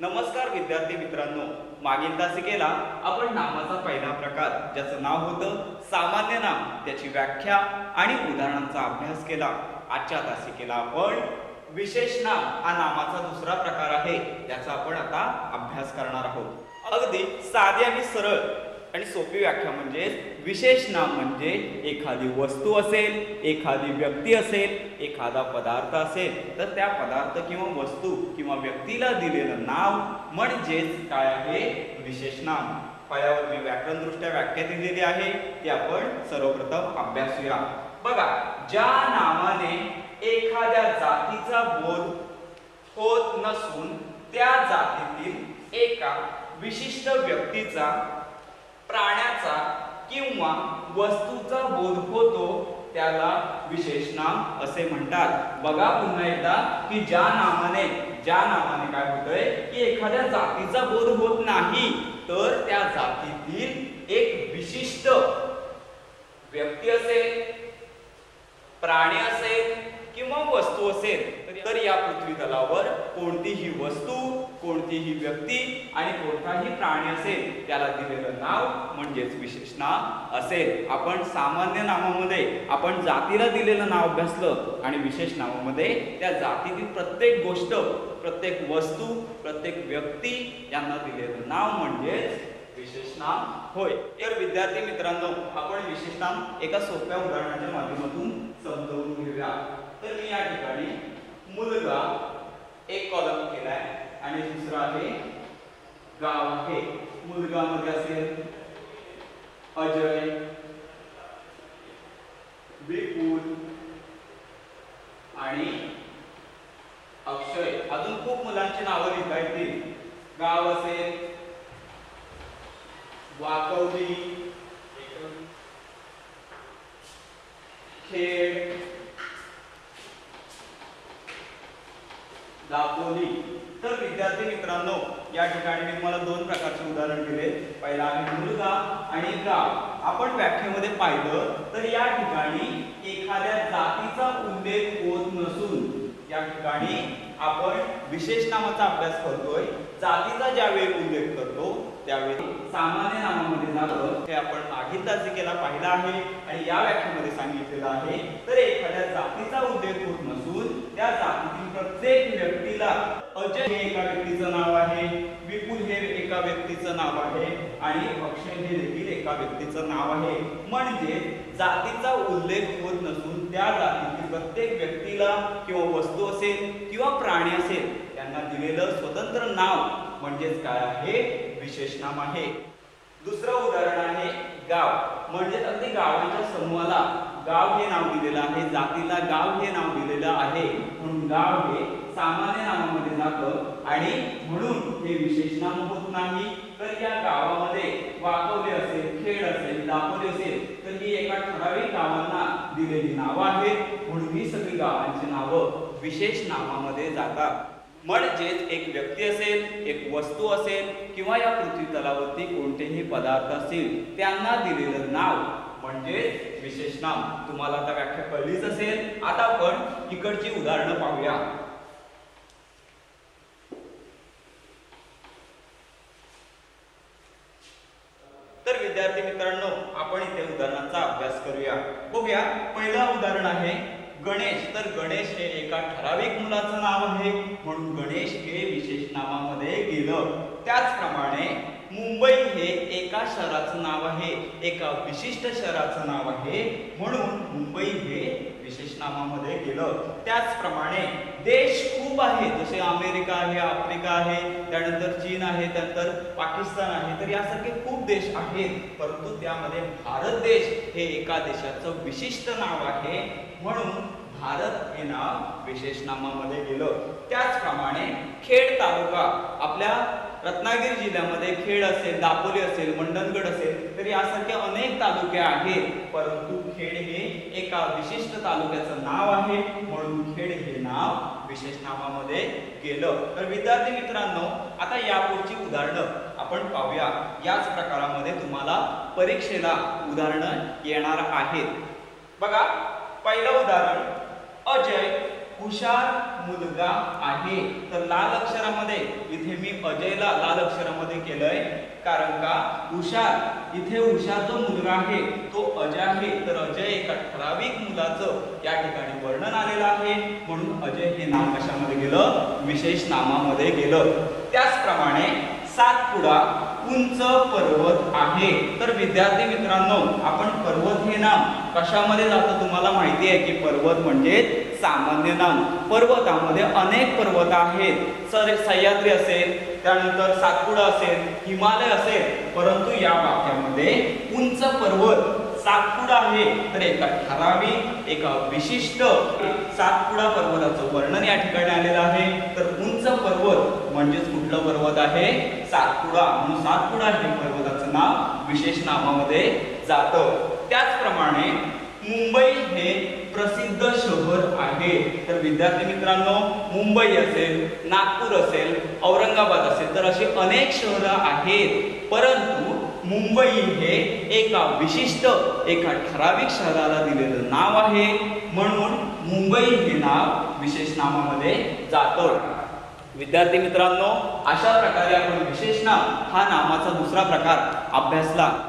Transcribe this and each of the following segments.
नमस्कार विद्यार्थी मित्रांनो. मागील तासिकेला आपण नामाचा पहिला प्रकार ज्याचं नाव होतं सामान्य नाम. त्याची व्याख्या आणि उदाहरणांचा अभ्यास केला. आजच्या तासिकेला आपण विशेष नाम हा नामाचा दुसरा प्रकार आहे त्याचा आपण आता अभ्यास करणार आहोत. अगदी साधे आणि सरळ आणि सोपी व्याख्या म्हणजे विशेष नाम म्हणजे एखादी वस्तू असेल एखादी व्यक्ती असेल एखादा पदार्थ असेल तर त्या पदार्थ किंवा वस्तू किंवा व्यक्तीला दिलेलं नाव म्हणजेच काय आहे? विशेष नाम. फळ्यावर मी व्याकरणदृष्ट्या व्याख्या दिलेली आहे ती आपण सर्वप्रथम अभ्यासूया. बघा ज्या नामाने एखाद्या जातीचा बोध होत नसून त्या जातीतील एका विशिष्ट व्यक्तीचा प्राण्याचा किंवा वस्तूचा बोध होतो त्याला विशेष नाम असे म्हणतात. बघा पुन्हा एकदा की ज्या नामाने ज्या नामाने काय होतंय की एखाद्या जातीचा बोध होत नाही तर त्या जातीतील एक विशिष्ट व्यक्ती असेल प्राणी असेल किंवा वस्तू असेल तर या पृथ्वी तलावर कोणतीही वस्तू कोणतीही व्यक्ती आणि कोणताही प्राणी असेल त्याला दिलेलं नाव म्हणजेच विशेष नाव असेल. आपण सामान्य नामामध्ये आपण जातीला दिलेलं नाव अभ्यासलं आणि विशेष नावामध्ये त्या जातीतील प्रत्येक गोष्ट प्रत्येक वस्तू प्रत्येक व्यक्ती यांना दिलेलं नाव म्हणजेच विशेष होय. तर विद्यार्थी मित्रांनो आपण विशेषनाम एका सोप्या उदाहरणाच्या माध्यमातून समजावून घेऊया. तर मी या ठिकाणी मुलगा एक कॉलम केलाय. आणि दुसरं आहे गाव आहे. मुलगा मध्ये असेल. अजय. विपुल. आणि अक्षय. अजून खूप मुलांची नावं लिहिता येतील. गाव असेल. वाकवली. खेड. दापोली. तर विद्यार्थी मित्रांनो या ठिकाणी मी तुम्हाला दोन प्रकारचे उदाहरण दिले. पहिला आहे मुलगा आणि गाव. आपण व्याख्येमध्ये पाहिलं तर या ठिकाणी एखाद्या जातीचा उल्लेख होत नसून या ठिकाणी आपण विशेष नामाचा अभ्यास करतोय. जातीचा ज्यावेळी उल्लेख करतो त्यावेळी सामान्य नामामध्ये जातं हे आपण मागील तासिकेला पाहिलं आहे आणि या व्याख्येमध्ये सांगितलेलं आहे. तर एखाद्या जातीचा उल्लेख होत नसून त्या जातीतील प्रत्येक व्यक्तीला अजय हे एका व्यक्तीचं नाव आहे. विपुल हे एका व्यक्तीचं नाव आहे आणि अक्षय हे देखील एका व्यक्तीचं नाव आहे. म्हणजे जातीचा उल्लेख होत नसून त्या जातीतील प्रत्येक व्यक्तीला किंवा वस्तू असेल किंवा प्राणी असेल त्यांना दिलेलं स्वतंत्र नाव म्हणजेच काय आहे? विशेष नाम आहे. दुसरं उदाहरण आहे गाव. म्हणजे अगदी गावांच्या समूहाला गाव हे नाव दिलेलं आहे जातीला गाव हे नाव दिलेलं आहे. म्हणून गाव हे सामान्य नामामध्ये जातं आणि म्हणून हे विशेष नाम होत नाही. तर या गावामध्ये वाकवले असेल खेड असेल दापोली असेल तर ही एका ठराविक गावांना दिलेली नावं आहेत. म्हणून ही सगळी गावांची नावं विशेष नामामध्ये जातात. म्हणजेच एक व्यक्ती असेल एक वस्तू असेल किंवा या पृथ्वी तलावरती कोणतेही पदार्थ असतील त्यांना दिलेलं नाव म्हणजे विशेष नाम. तुम्हाला आता व्याख्या कळलीच असेल. आता आपण इकडची उदाहरणं पाहूया तर विद्यार्थी मित्रांनो आपण इथे उदाहरणाचा अभ्यास करूया बघूया पहिलं उदाहरण आहे गणेश तर गणेश हे एका ठराविक मुलाचं नाव आहे. म्हणून गणेश हे विशेष नामामध्ये गेलं. त्याचप्रमाणे मुंबई हे एका शहराचं नाव आहे. एका विशिष्ट शहराचं नाव आहे. म्हणून मुंबई हे विशेष नामामध्ये गेलं. त्याचप्रमाणे देश खूप आहे. जसे अमेरिका आहे आफ्रिका आहे त्यानंतर चीन आहे त्यानंतर पाकिस्तान आहे तर यासारखे खूप देश आहेत. परंतु त्यामध्ये भारत देश हे एका देशाचं विशिष्ट नाव आहे. म्हणून भारत हे नाव विशेष नामामध्ये गेलं त्याचप्रमाणे खेड तालुका आपल्या रत्नागिरी जिल्ह्यामध्ये खेड असेल दापोली असेल मंडणगड असेल तर यासारखे अनेक तालुके आहेत. परंतु खेड हे एका विशिष्ट तालुक्याचं नाव आहे. म्हणून खेड हे नाव विशेष नामामध्ये गेलं. तर विद्यार्थी मित्रांनो आता यापुढची उदाहरणं आपण पाहूया. याच प्रकारामध्ये तुम्हाला परीक्षेला उदाहरणं येणार आहेत. बघा पहिलं उदाहरण. अजय हुशार मुलगा आहे. तर लाल अक्षरामध्ये इथे मी अजयला लाल अक्षरामध्ये केलंय. कारण का? हुशार. इथे हुशार जो मुलगा आहे. तो अजय आहे. तर अजय एका ठराविक मुलाचं या ठिकाणी वर्णन आलेलं आहे. म्हणून अजय हे नाम कशामध्ये गेलं? विशेष नामामध्ये गेलं. त्याचप्रमाणे सातपुडा उंच पर्वत आहे. तर विद्यार्थी मित्रांनो आपण पर्वत हे नाम कशामध्ये जातं तुम्हाला माहिती आहे की पर्वत म्हणजे सामान्य नाम. पर्वतामध्ये अनेक पर्वत आहेत. सर सह्याद्री असेल त्यानंतर सातपुडा असेल हिमालय असेल परंतु या वाक्यामध्ये उंच पर्वत सातपुडा आहे. तर एका ठराविक एका विशिष्ट सातपुडा पर्वताचं वर्णन या ठिकाणी आलेलं आहे. तर उंच पर्वत म्हणजेच कुठलं पर्वत आहे? सातपुडा. म्हणून सातपुडा हे पर्वताचं नाव विशेष नामामध्ये जातं. त्याचप्रमाणे मुंबई हे प्रसिद्ध शहर आहे. तर विद्यार्थी मित्रांनो मुंबई असेल नागपूर असेल औरंगाबाद असेल तर असे अनेक शहरं आहेत. परंतु मुंबई हे एका विशिष्ट एका ठराविक शहराला दिलेलं नाव आहे. म्हणून मुंबई हे नाव विशेष नामामध्ये जातं. विद्यार्थी मित्रांनो अशा प्रकारे आपण विशेष नाम हा नामाचा दुसरा प्रकार अभ्यासला.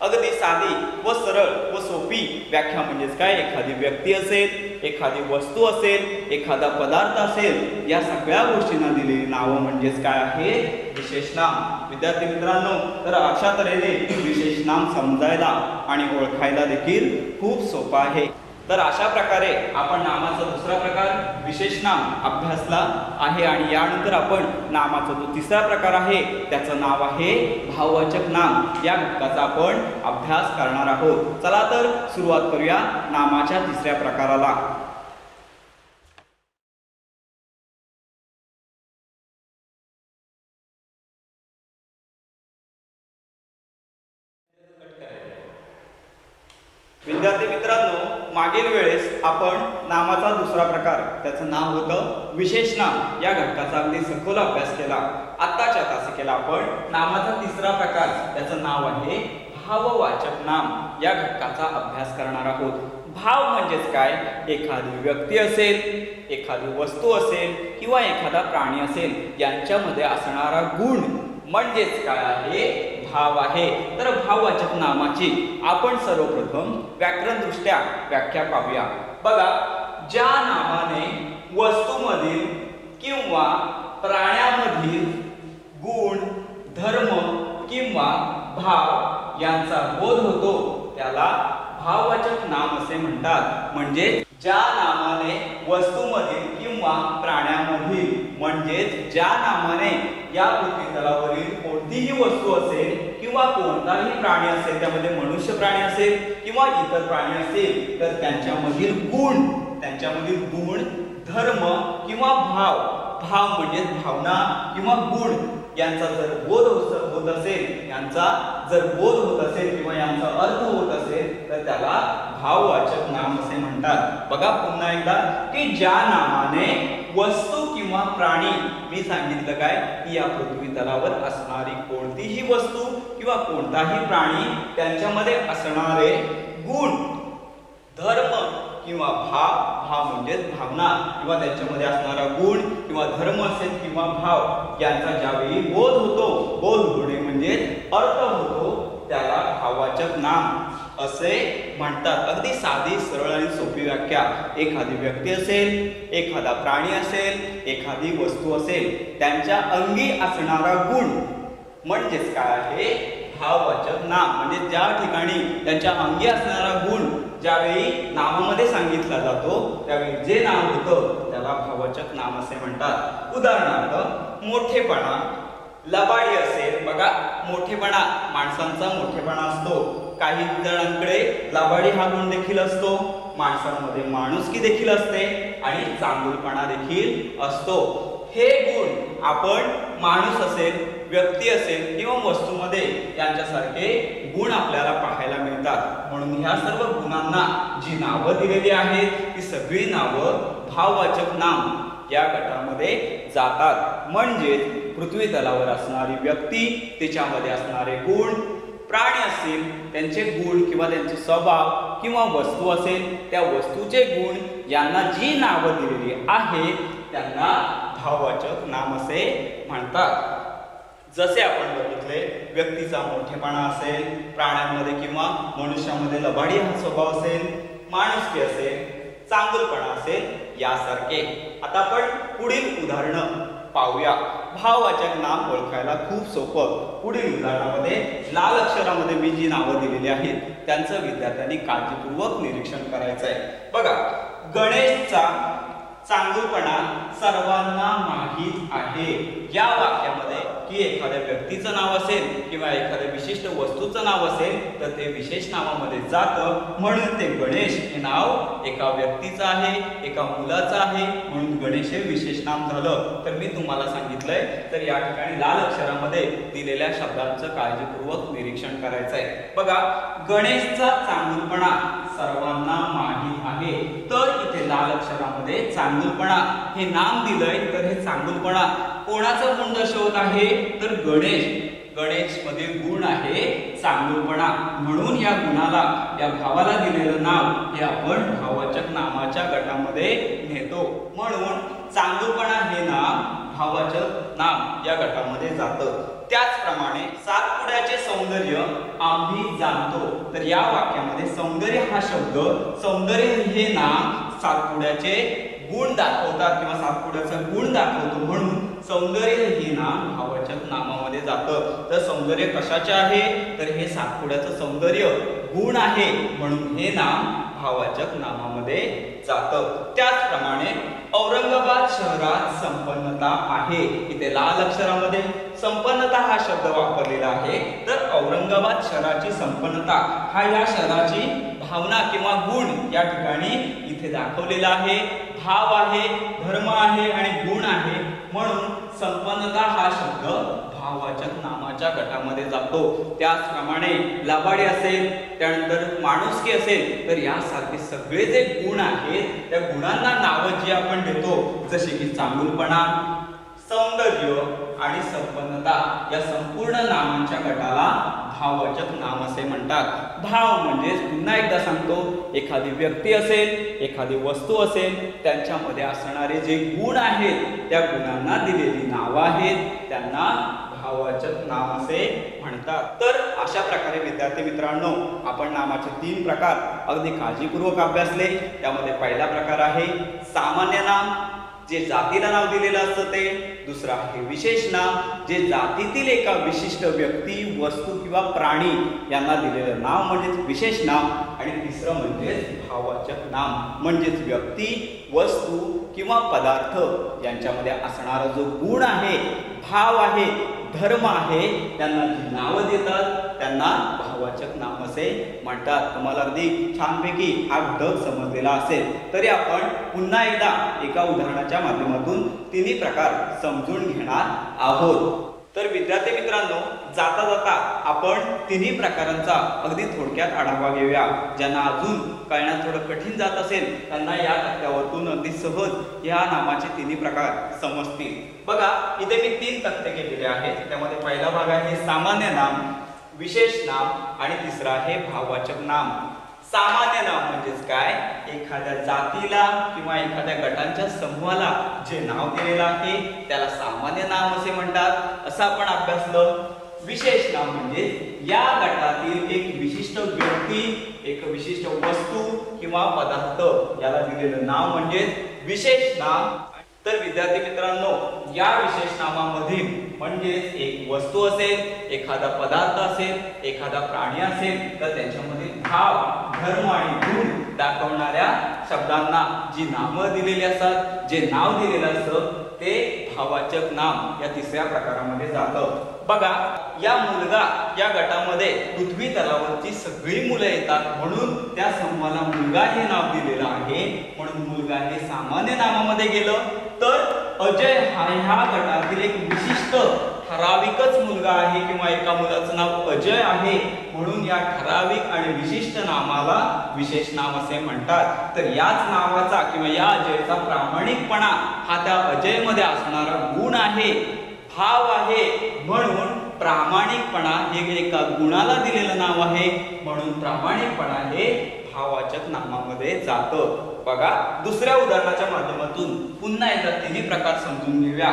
अगदी साधी व सरळ व सोपी व्याख्या म्हणजेच काय? एखादी व्यक्ती असेल एखादी वस्तू असेल एखादा पदार्थ असेल या सगळ्या गोष्टींना दिलेली नावं म्हणजेच काय आहे? विशेष नाम. विद्यार्थी मित्रांनो तर अशा तऱ्हेने विशेष नाम समजायला आणि ओळखायला देखील खूप सोपं आहे. तर अशा प्रकारे आपण नामाचा दुसरा प्रकार विशेष नाम अभ्यासला आहे आणि यानंतर आपण नामाचा जो तिसरा प्रकार आहे त्याचं नाव आहे भाववाचक नाम. या घटकाचा आपण अभ्यास करणार आहोत. चला तर सुरुवात करूया नामाच्या तिसऱ्या प्रकाराला. विद्यार्थी मित्रांनो मागील वेळेस आपण नामाचा दुसरा प्रकार त्याचं नाव होतं विशेष नाम. या घटकाचा अगदी सखोल अभ्यास केला. आत्ताच्या तासिकेला आपण नामाचा तिसरा प्रकार त्याचं नाव आहे भाववाचक नाम. या घटकाचा अभ्यास करणार आहोत. भाव म्हणजेच काय? एखादी व्यक्ती असेल एखादी वस्तू असेल किंवा एखादा प्राणी असेल यांच्यामध्ये असणारा गुण म्हणजेच काय आहे? भाव आहे. तर भाववाचक नामाची आपण सर्वप्रथम व्याकरण दृष्ट्या व्याख्या पाहूया. बघा ज्या नामाने वस्तूमधील किंवा प्राण्यामधील गुण धर्म किंवा भाव यांचा बोध होतो त्याला भाववाचक नाम असे म्हणतात. म्हणजे ज्या नामाने वस्तूमधील किंवा प्राण्यामधील म्हणजेच ज्या नामाने या पृथ्वी तलावरील कोणतीही वस्तू असेल किंवा कोणताही प्राणी असेल त्यामध्ये मनुष्य प्राणी असेल किंवा इतर प्राणी असेल तर त्यांच्यामधील गुण त्यांच्यामधील गुण धर्म किंवा भाव भाव म्हणजे भावना किंवा गुण यांचा जर बोध होत असेल यांचा जर बोध होत असेल किंवा यांचा अर्थ होत असेल तर त्याला भाववाचक नाम असे म्हणतात. बघा पुन्हा एकदा की ज्या नामाने वस्तू किंवा प्राणी मी सांगितलं काय? की या पृथ्वी तलावर असणारी कोणतीही वस्तू किंवा कोणताही प्राणी त्यांच्यामध्ये असणारे गुण धर्म किंवा भाव भाव म्हणजेच भावना किंवा त्यांच्यामध्ये असणारा गुण किंवा धर्म असेल किंवा भाव यांचा ज्यावेळी बोध होतो बोध होणे म्हणजे अर्थ होतो त्याला भाववाचक नाम. असे म्हणतात. अगदी साधी सरळ आणि सोपी व्याख्या. एखादी व्यक्ती असेल एखादा प्राणी असेल एखादी वस्तू असेल त्यांच्या अंगी असणारा गुण म्हणजेच काय आहे? भाववाचक नाम. म्हणजे ज्या ठिकाणी त्यांच्या अंगी असणारा गुण ज्यावेळी नामामध्ये सांगितला जातो त्यावेळी जे नाम होतं त्याला भाववाचक नाम असे म्हणतात. उदाहरणार्थ मोठेपणा. लबाडी असेल. बघा मोठेपणा. माणसांचा मोठेपणा असतो. काही जणांकडे लबाडी हा गुण देखील असतो. माणसांमध्ये माणुसकी देखील असते आणि चांगुलपणा देखील असतो. हे गुण आपण माणूस असेल व्यक्ती असेल किंवा वस्तूमध्ये यांच्यासारखे गुण आपल्याला पाहायला मिळतात. म्हणून ह्या सर्व गुणांना जी नावं दिलेली आहेत ती सगळी नावं भाववाचक नाम या गटामध्ये जातात. म्हणजे पृथ्वी तलावर असणारी व्यक्ती तिच्यामध्ये असणारे गुण प्राणी असतील त्यांचे गुण किंवा त्यांचे स्वभाव किंवा वस्तू असेल त्या वस्तूचे गुण यांना जी नावं दिलेली आहे त्यांना भाववाचक नाम असे म्हणतात. जसे आपण बघितले व्यक्तीचा मोठेपणा असेल प्राण्यांमध्ये किंवा मनुष्यामध्ये लबाडी हा स्वभाव असेल माणुसकी असेल चांगलपणा असेल यासारखे. आता आपण पुढील उदाहरणं पाहूया. भाववाचक नाम ओळखायला खूप सोपं. पुढील उदाहरणामध्ये लाल अक्षरामध्ये मी जी नावं दिलेली आहेत त्यांचं विद्यार्थ्यांनी काळजीपूर्वक निरीक्षण करायचं आहे बघा गणेशचा चांगलपणा सर्वांना माहीत आहे. या वाक्यामध्ये की एखाद्या व्यक्तीचं नाव असेल किंवा एखाद्या विशिष्ट वस्तूचं नाव असेल तर ते विशेष नावामध्ये जातं. म्हणून ते गणेश हे नाव एका व्यक्तीचं आहे एका मुलाचं आहे. म्हणून गणेश हे विशेष नाम झालं. तर मी तुम्हाला सांगितलंय तर या ठिकाणी लाल अक्षरामध्ये दिलेल्या शब्दांचं काळजीपूर्वक निरीक्षण करायचं आहे बघा गणेशचा चांगलपणा सर्वांना माहीत आहे. तर इथे लाल अक्षरामध्ये चांगलपणा हे नाम दिलंय तर हे चांगलपणा कोणाचा गुण दर्शवत आहे? तर गणेश. गणेशमध्ये गुण आहे चांगलपणा. म्हणून या गुणाला या भावाला दिलेलं नाव हे आपण भावाचक नामाच्या गटामध्ये नेतो. म्हणून चांगलपणा हे नाव भावाचक नाम या गटामध्ये जातं. त्याचप्रमाणे सातपुड्याचे सौंदर्य आम्ही जाणतो. तर या वाक्यामध्ये सौंदर्य हा शब्द सौंदर्य हे नाम सातपुड्याचे गुण दाखवतात किंवा सातपुड्याचा गुण दाखवतो म्हणून सौंदर्य हे नाम भावाचक नामामध्ये जातं. तर सौंदर्य कशाचे आहे? तर हे सातपुड्याचं सौंदर्य गुण आहे म्हणून हे नाम भावाचक नामामध्ये जातं. त्याचप्रमाणे औरंगाबाद शहरात संपन्नता आहे. इथे लाल अक्षरामध्ये संपन्नता हा शब्द वापरलेला आहे. तर औरंगाबाद शहराची संपन्नता हा या शहराची भावना किंवा गुण या ठिकाणी इथे दाखवलेला आहे. भाव आहे धर्म आहे आणि गुण आहे. म्हणून संपन्नता हा शब्द भाववाचक नामाच्या गटामध्ये जातो. त्याचप्रमाणे लबाडी असेल त्यानंतर माणुसकी असेल तर यासारखे सगळे जे गुण आहेत त्या गुणांना नावं जी आपण देतो जसे की चांगुलपणा सौंदर्य आणि संपन्नता या संपूर्ण नामांच्या गटाला भाववाचक नाम असे म्हणतात. भाव म्हणजे पुन्हा एकदा सांगतो एखादी व्यक्ती असेल एखादी वस्तू असेल त्यांच्यामध्ये असणारे जे गुण आहेत त्या गुणांना दिलेली नावं आहेत त्यांना भाववाचक नाम असे म्हणतात. तर अशा प्रकारे विद्यार्थी मित्रांनो आपण नामाचे तीन प्रकार अगदी काळजीपूर्वक अभ्यासले. त्यामध्ये पहिला प्रकार आहे सामान्य नाम. जे जातीला नाव दिलेलं असतं ते. दुसरं आहे विशेष नाम जे जातीतील एका विशिष्ट व्यक्ती वस्तू किंवा प्राणी यांना दिलेलं नाव म्हणजेच विशेष नाम. आणि तिसरं म्हणजेच भाववाचक नाम म्हणजेच व्यक्ती वस्तू किंवा पदार्थ यांच्यामध्ये असणारा जो गुण आहे भाव आहे धर्म आहे त्यांना जी नावं देतात त्यांना भाववाचक नाम असे म्हणतात. तुम्हाला अगदी छानपैकी हा घटक समजलेला असेल. तरी आपण पुन्हा एकदा एका उदाहरणाच्या माध्यमातून तिन्ही प्रकार समजून घेणार आहोत. तर विद्यार्थी मित्रांनो जाता जाता आपण तिन्ही प्रकारांचा अगदी थोडक्यात आढावा घेऊया. ज्यांना अजून कळण्यात थोडं कठीण जात असेल त्यांना या तक्त्यावरतून अगदी सहज या नामाचे तिन्ही प्रकार समजतील. बघा इथे मी तीन तक्ते केलेले आहेत. त्यामध्ये पहिला भाग आहे सामान्य नाम. विशेष नाम आणि तिसरा आहे भाववाचक नाम. सामान्य नाव म्हणजेच काय? एखाद्या जातीला किंवा एखाद्या गटांच्या समूहाला जे नाव दिलेलं आहे त्याला सामान्य नाम असे म्हणतात. असं आपण अभ्यासलं. विशेष नाव म्हणजे या गटातील एक विशिष्ट व्यक्ती एक विशिष्ट वस्तू किंवा पदार्थ याला दिलेलं नाव म्हणजे विशेष नाम. तर विद्यार्थी मित्रांनो या विशेष नामामधील म्हणजे एक वस्तू असेल एखादा पदार्थ असेल एखादा प्राणी असेल तर त्याच्यामधील भाव धर्म आणि गुण दाखवणाऱ्या शब्दांना जी नामं दिलेली असतात जे नाव दिलेलं असतं ते भावाचक नाम या तिसऱ्या प्रकारामध्ये जातं. बघा या मुलगा या गटामध्ये पृथ्वी तलावरची सगळी मुलं येतात म्हणून त्या समूहाला मुलगा हे नाव दिलेलं आहे. म्हणून मुलगा सामान्य नामामध्ये गेलं तर अजय हा ह्या गटातील एक विशिष्ट ठराविकच मुलगा आहे किंवा एका मुलाचं नाव अजय आहे म्हणून या ठराविक आणि विशिष्ट नामाला विशेष नाम असे म्हणतात. तर याच नावाचा किंवा या अजयचा प्रामाणिकपणा हा त्या अजयमध्ये असणारा गुण आहे भाव आहे म्हणून प्रामाणिकपणा हे एका गुणाला दिलेलं नाव आहे. म्हणून प्रामाणिकपणा हे भाववाचक नामामध्ये जातं. बघा दुसऱ्या उदाहरणाच्या माध्यमातून पुन्हा एकदा तिन्ही प्रकार समजून घेऊया.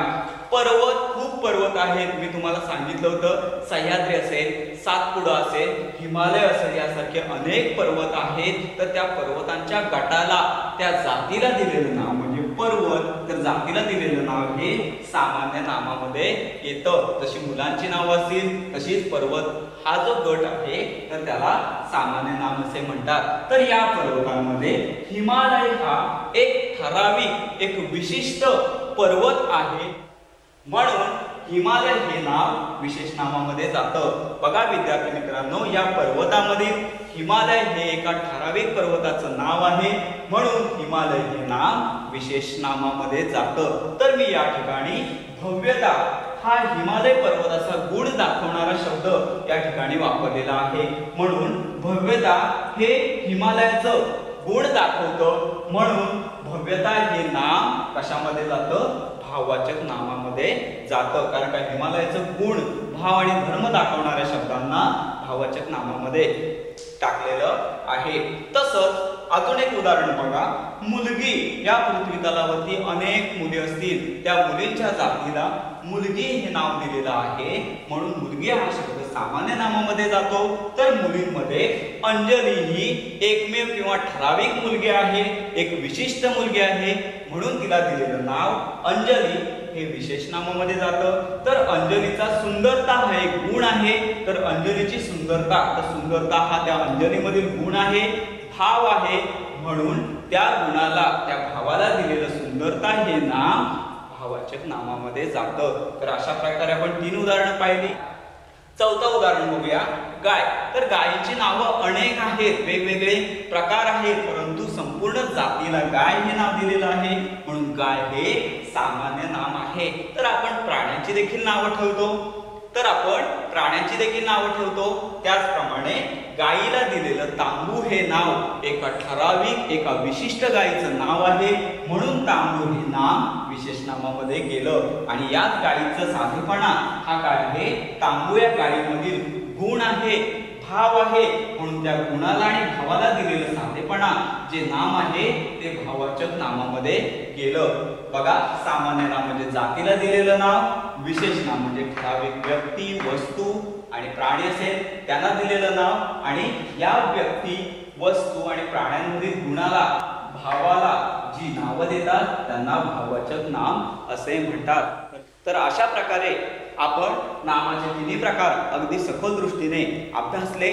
पर्वत खूप पर्वत आहेत. मी तुम्हाला सांगितलं होतं सह्याद्री असेल सातपुडा असेल हिमालय असेल यासारखे अनेक पर्वत आहेत. तर त्या पर्वतांच्या गटाला त्या जातीला दिलेलं नाव म्हणजे पर्वत तर जातीला दिलेलं नाव हे सामान्य नामामध्ये येतं. जशी मुलांची नावं असतील तशीच पर्वत हा जो गट आहे तर त्याला सामान्य नाम असे म्हणतात. तर या पर्वतांमध्ये हिमालय हा एक ठराविक एक विशिष्ट पर्वत आहे. म्हणून हिमालय हे नाव विशेष नामामध्ये जातं. बघा विद्यार्थी मित्रांनो या पर्वतामधील हिमालय हे एका ठराविक पर्वताचं नाव आहे. म्हणून हिमालय हे नाव विशेष नामामध्ये जातं. तर मी या ठिकाणी भव्यता हा हिमालय पर्वताचा गुण दाखवणारा शब्द या ठिकाणी वापरलेला आहे. म्हणून भव्यता हे हिमालयाचं गुण दाखवतं. म्हणून भव्यता हे नाम कशामध्ये जातं? भाववाचक नामामध्ये जातं. कारण का हिमालयाचं गुण भाव आणि धर्म दाखवणाऱ्या शब्दांना भाववाचक नामामध्ये टाकलेलं आहे. तसंच अजून एक उदाहरण बघा. मुलगी या पृथ्वी तलावरती अनेक मुली असतील. त्या मुलींच्या जातीला मुलगी हे नाव दिलेलं आहे. म्हणून मुलगी हा शब्द सामान्य नामामध्ये जातो तर मुलींमध्ये अंजली ही एकमेव किंवा ठराविक मुलगी आहे एक विशिष्ट मुलगी आहे म्हणून तिला दिलेलं नाव अंजली हे विशेष नामामध्ये जातं. तर अंजलीचा सुंदरता हा एक गुण आहे. तर अंजलीची सुंदरता तर सुंदरता हा त्या अंजलीमधील गुण आहे भाव आहे. म्हणून त्या गुणाला त्या भावाला दिलेलं सुंदरता हे नाम भावाचक नामामध्ये जातं. तर अशा प्रकारे आपण तीन उदाहरणं पाहिली. चौथं उदाहरण बघूया. गाय. तर गायीची नावं अनेक आहेत. वेगवेगळे प्रकार आहेत. परंतु संपूर्ण जातीला गाय हे नाव दिलेलं आहे. म्हणून गाय हे सामान्य नाम आहे. तर आपण प्राण्यांची देखील नावं ठेवतो. तर आपण प्राण्यांची देखील नावं ठेवतो. त्याचप्रमाणे गायीला दिलेलं तांबू हे नाव एका ठराविक एका विशिष्ट गायीचं नाव आहे. म्हणून तांबू हे नाव विशेष नामामध्ये गेलं. आणि याच गायीचं साधेपणा हा काय आहे? तांबू या गायीमधील गुण आहे. भाव आहे. म्हणून त्या गुणाला आणि भावाला दिलेलं साधेपणा जे नाम आहे ते भावाचक नामामध्ये गेलं. बघा सामान्य नाम म्हणजे जातीला दिलेलं नाव विशेष नाम म्हणजे ठराविक व्यक्ती वस्तू आणि प्राणी असेल त्यांना दिलेलं नाव आणि या व्यक्ती वस्तू आणि प्राण्यांमधील गुणाला भावाला जी नावं देतात त्यांना भाववाचक नाम असे म्हणतात. तर अशा प्रकारे आपण नामाचे तिन्ही प्रकार अगदी सखोल दृष्टीने अभ्यासले